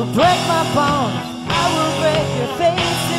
So break my bones. I will break your face